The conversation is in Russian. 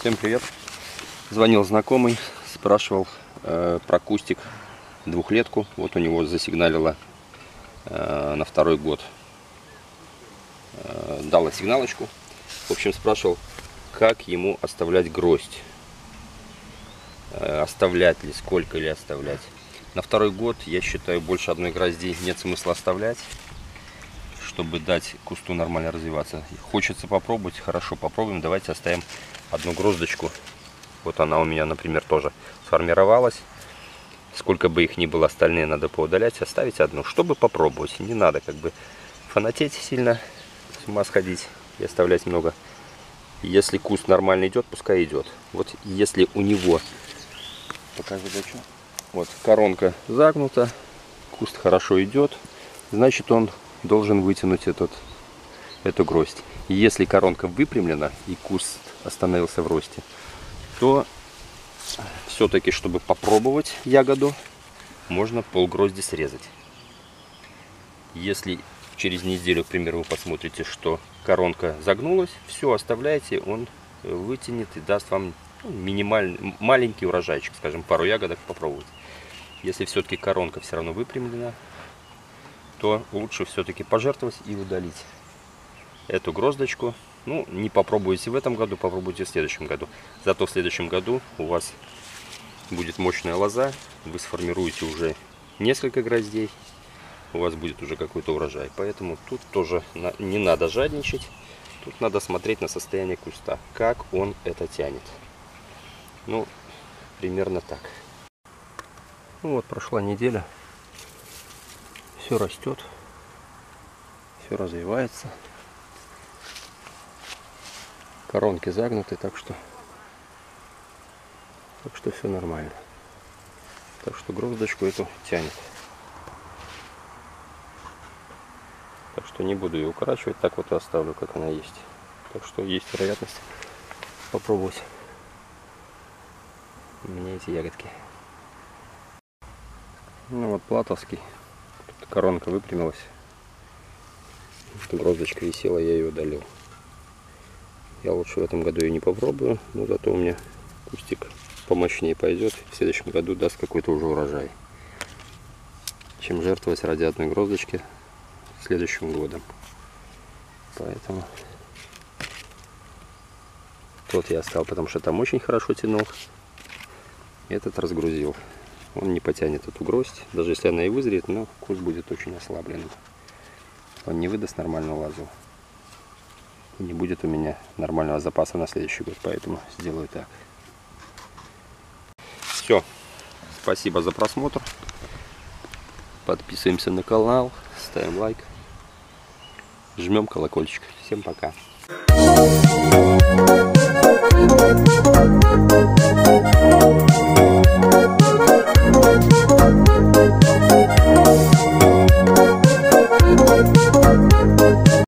Всем привет! Звонил знакомый, спрашивал э, про кустик двухлетку. Вот у него засигналило э, на второй год. Э, дала сигналочку. В общем, спрашивал, как ему оставлять гроздь. Э, оставлять ли, сколько ли оставлять. На второй год, я считаю, больше одной грозди нет смысла оставлять чтобы дать кусту нормально развиваться. Хочется попробовать, хорошо, попробуем. Давайте оставим одну гроздочку. Вот она у меня, например, тоже сформировалась. Сколько бы их ни было, остальные надо поудалять, оставить одну, чтобы попробовать. Не надо как бы фанатеть сильно, с ума сходить и оставлять много. Если куст нормально идет, пускай идет. Вот если у него, покажу зачем. Вот коронка загнута, куст хорошо идет, значит он должен вытянуть этот, эту гроздь. Если коронка выпрямлена и куст остановился в росте, то все-таки, чтобы попробовать ягоду, можно полгрозди срезать. Если через неделю, к примеру, вы посмотрите, что коронка загнулась, все оставляете, он вытянет и даст вам ну, минимальный, маленький урожайчик, скажем, пару ягодок попробовать. Если все-таки коронка все равно выпрямлена, то лучше все-таки пожертвовать и удалить эту гроздочку. Ну, не попробуете в этом году, попробуйте в следующем году. Зато в следующем году у вас будет мощная лоза, вы сформируете уже несколько гроздей, у вас будет уже какой-то урожай. Поэтому тут тоже не надо жадничать, тут надо смотреть на состояние куста, как он это тянет. Ну, примерно так. Ну вот, прошла неделя все растет, все развивается. Коронки загнуты, так что так что все нормально. Так что гроздочку эту тянет. Так что не буду ее укорачивать, так вот и оставлю, как она есть. Так что есть вероятность попробовать мне эти ягодки. Ну вот платовский коронка выпрямилась. Гроздочка висела, я ее удалил. Я лучше в этом году ее не попробую, но зато у меня кустик помощнее пойдет. В следующем году даст какой-то уже урожай. Чем жертвовать ради одной гроздочки следующим годом. Поэтому тот я оставил, потому что там очень хорошо тянул. Этот разгрузил он не потянет эту гроздь. Даже если она и вызреет, но куст будет очень ослабленным. Он не выдаст нормальную лозу. Не будет у меня нормального запаса на следующий год. Поэтому сделаю так. Все. Спасибо за просмотр. Подписываемся на канал, ставим лайк, жмем колокольчик. Всем пока.